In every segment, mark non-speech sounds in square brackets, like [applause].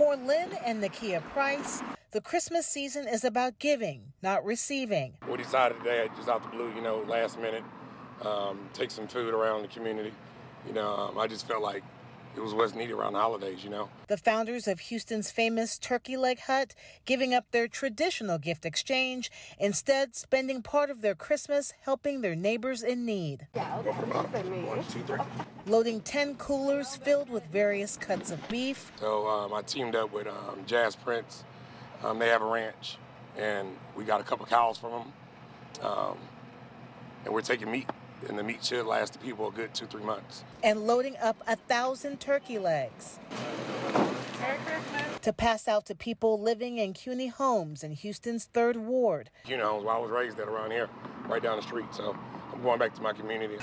For Lynn and Nakia Price, the Christmas season is about giving, not receiving. We decided today, just out the blue, you know, last minute, um, take some food around the community. You know, um, I just felt like it was what's needed around the holidays, you know. The founders of Houston's famous Turkey Leg Hut giving up their traditional gift exchange, instead spending part of their Christmas helping their neighbors in need. Yeah, One, two, three. Loading 10 coolers filled with various cuts of beef. So um, I teamed up with um, Jazz Prince. Um, they have a ranch, and we got a couple cows from them. Um, and we're taking meat, and the meat should last the people a good two, three months. And loading up a thousand turkey legs. To pass out to people living in Cuney homes in Houston's third ward. You know, I was raised at around here, right down the street. So I'm going back to my community.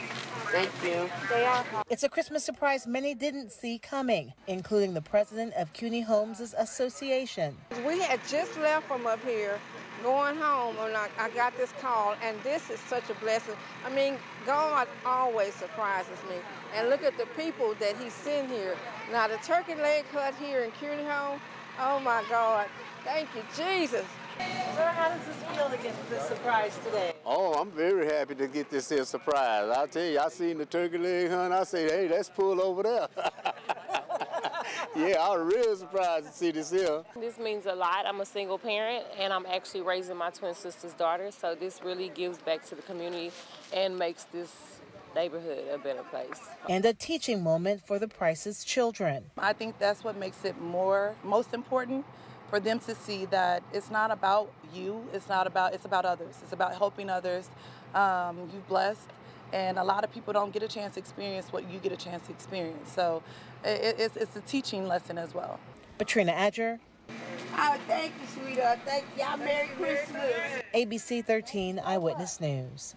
Thank you. It's a Christmas surprise many didn't see coming, including the president of Cuney Homes Association. We had just left from up here going home and I, I got this call and this is such a blessing. I mean, God always surprises me. And look at the people that he sent here. Now the turkey leg hut here in Cuney Home, oh my God. Thank you, Jesus. Sir, how does this feel to get this surprise today? Oh, I'm very happy to get this here surprise. I'll tell you, I seen the turkey leg hut. I say, hey, let's pull over there. [laughs] yeah, I was real surprised to see this here. This means a lot. I'm a single parent and I'm actually raising my twin sister's daughter. So this really gives back to the community and makes this neighborhood a better place. And a teaching moment for the Price's children. I think that's what makes it more most important for them to see that it's not about you. It's not about it's about others. It's about helping others. Um, you blessed, and a lot of people don't get a chance to experience what you get a chance to experience. So it, it's, it's a teaching lesson as well. Patrina Adger, Oh, thank you, sweetheart. Thank y'all. Merry Christmas. ABC 13 Eyewitness News.